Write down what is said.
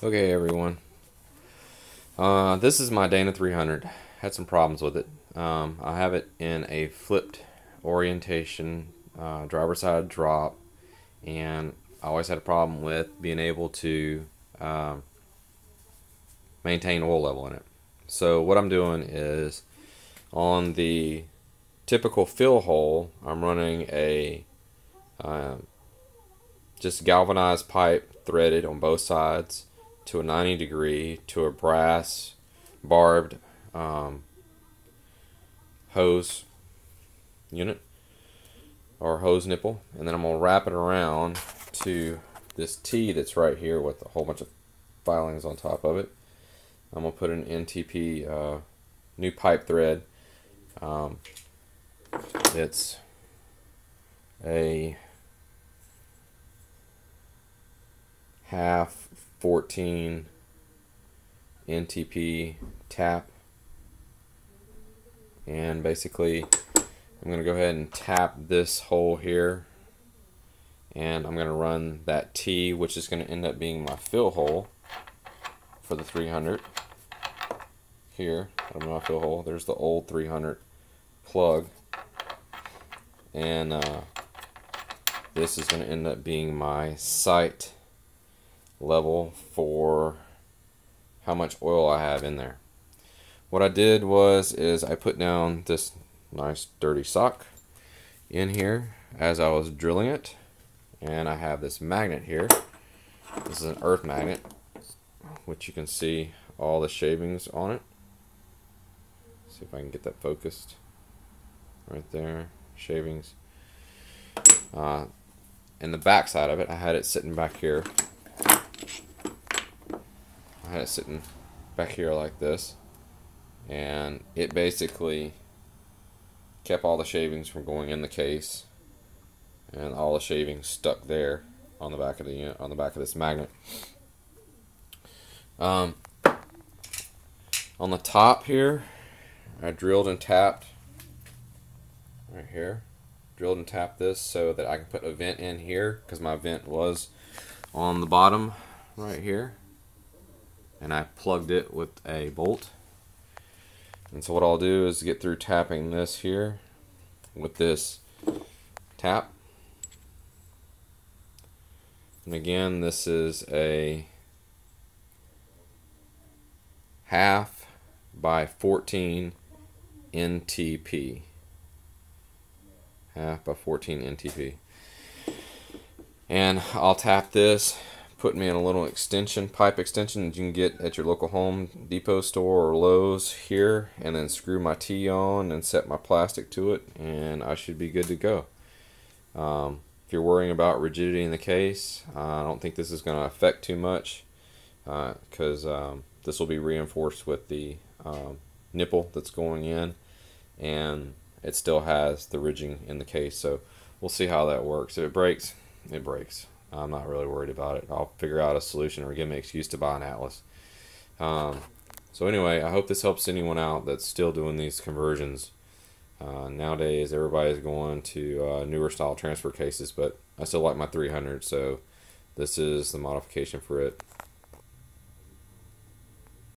Okay, everyone. Uh, this is my Dana 300. Had some problems with it. Um, I have it in a flipped orientation, uh, driver side drop, and I always had a problem with being able to um, maintain oil level in it. So what I'm doing is on the typical fill hole, I'm running a uh, just galvanized pipe threaded on both sides to a 90 degree to a brass barbed um, hose unit or hose nipple. And then I'm gonna wrap it around to this T that's right here with a whole bunch of filings on top of it. I'm gonna put an NTP uh, new pipe thread. Um, it's a half 14 NTP tap. And basically I'm going to go ahead and tap this hole here. And I'm going to run that T which is going to end up being my fill hole for the 300 here I'm my fill hole. There's the old 300 plug. And uh, this is going to end up being my sight level for how much oil I have in there. What I did was is I put down this nice dirty sock in here as I was drilling it and I have this magnet here. This is an earth magnet which you can see all the shavings on it. See if I can get that focused right there shavings uh, and the back side of it I had it sitting back here I had it sitting back here like this and it basically kept all the shavings from going in the case and all the shavings stuck there on the back of the on the back of this magnet. Um, on the top here I drilled and tapped right here. Drilled and tapped this so that I can put a vent in here because my vent was on the bottom right here and I plugged it with a bolt. And so what I'll do is get through tapping this here with this tap. And again, this is a half by 14 NTP. Half by 14 NTP. And I'll tap this put me in a little extension, pipe extension that you can get at your local Home Depot store or Lowe's here, and then screw my T on and set my plastic to it, and I should be good to go. Um, if you're worrying about rigidity in the case, I don't think this is going to affect too much because uh, um, this will be reinforced with the um, nipple that's going in, and it still has the ridging in the case. So we'll see how that works. If it breaks, it breaks. I'm not really worried about it. I'll figure out a solution or give me an excuse to buy an Atlas. Um, so anyway, I hope this helps anyone out that's still doing these conversions. Uh, nowadays, everybody's going to uh, newer style transfer cases, but I still like my 300, so this is the modification for it.